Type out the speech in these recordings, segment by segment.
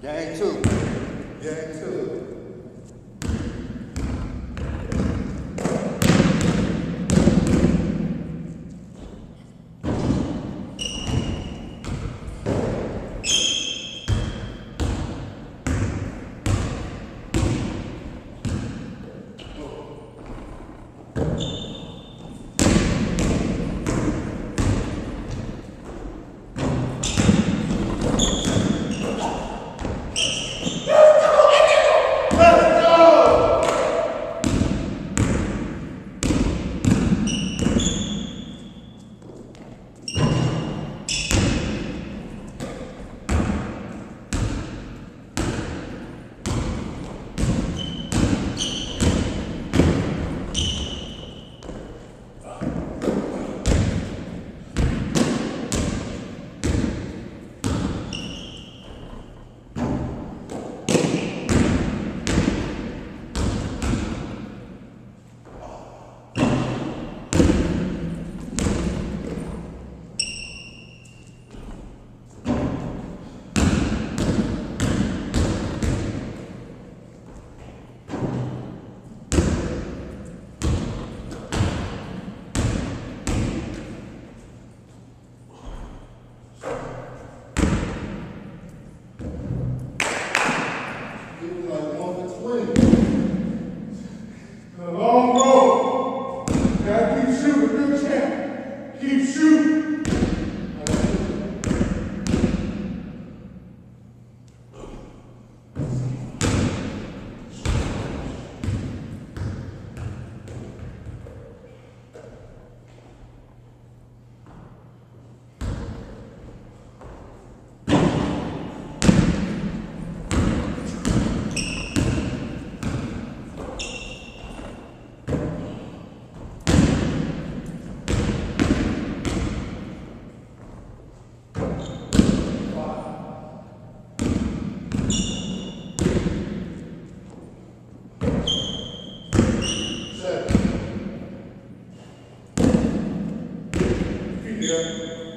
Gang two. Gang two. Yeah.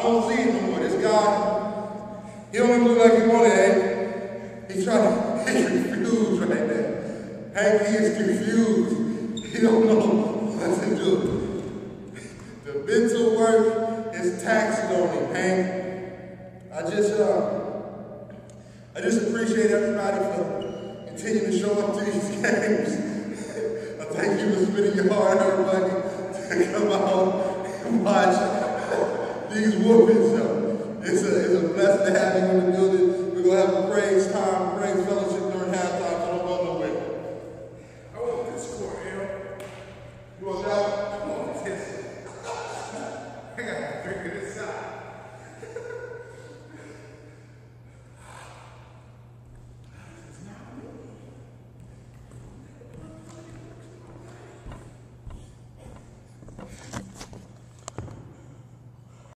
I don't see it no more. This guy, he don't look like he wanted Hank. He's trying to, he's confused right now. Hank, he is confused. He don't know what to do. The mental work is taxing on him, Hank. I just, uh, I just appreciate everybody for continuing to show up to these games. I thank you for spending your heart, everybody, to come out and watch these women. It's a,